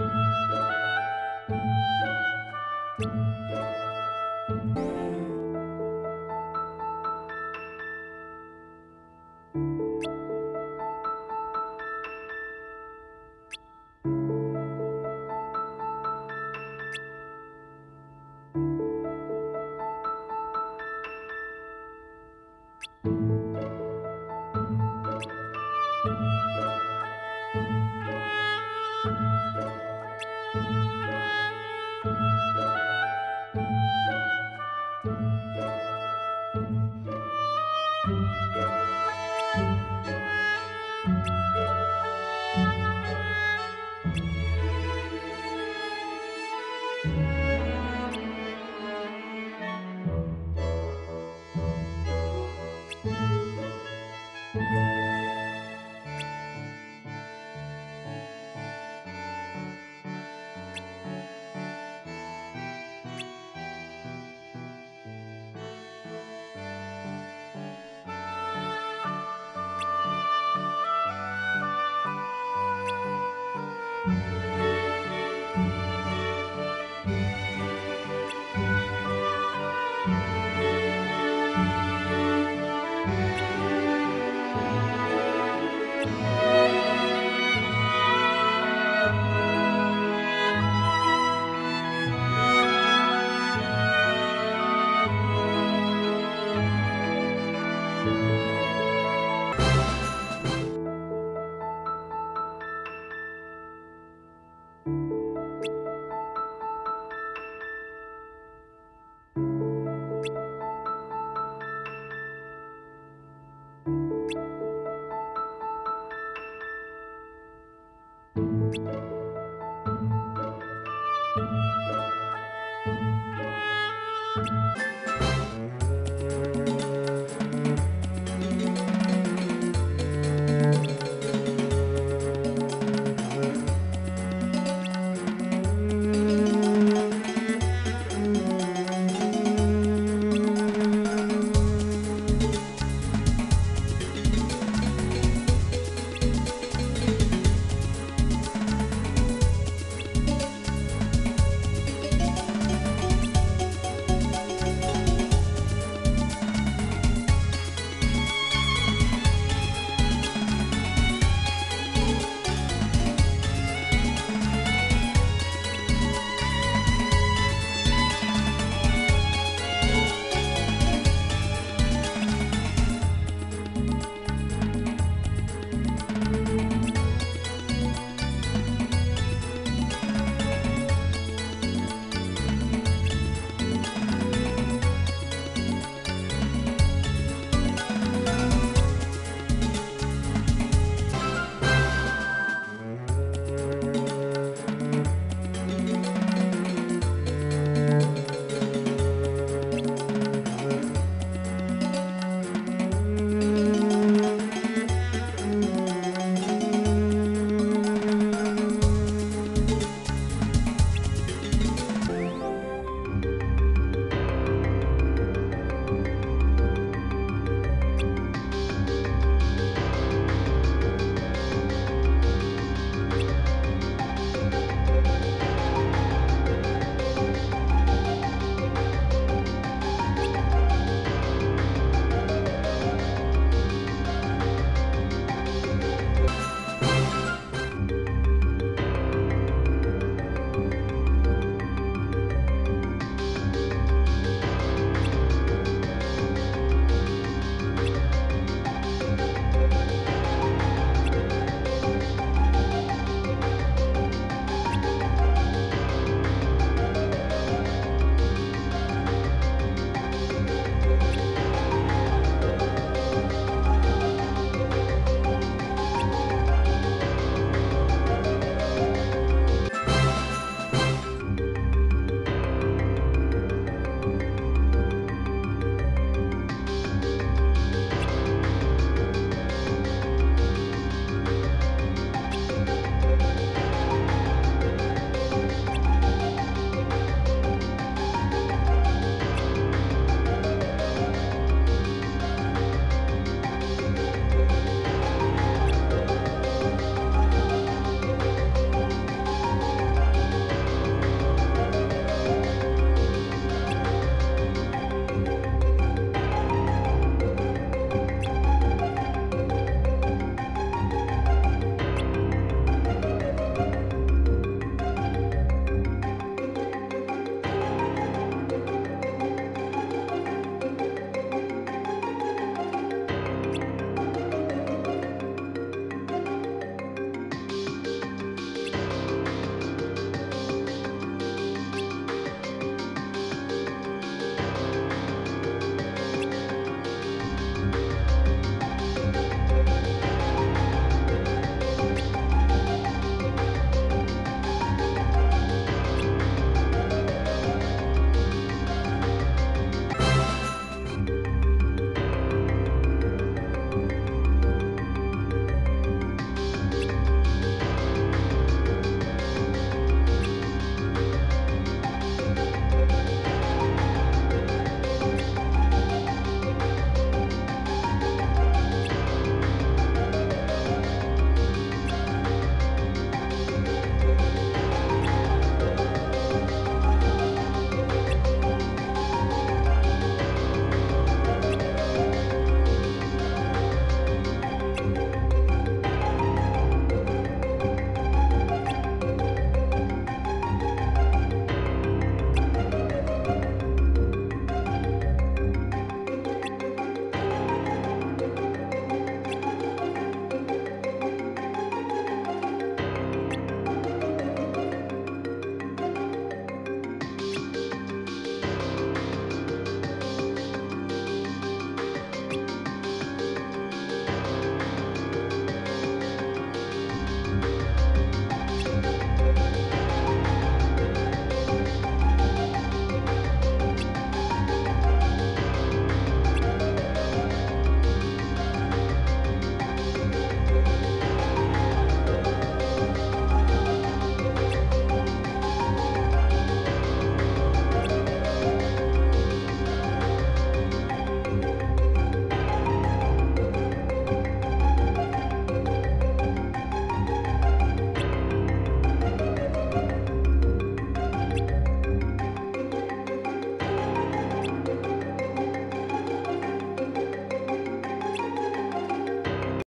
Música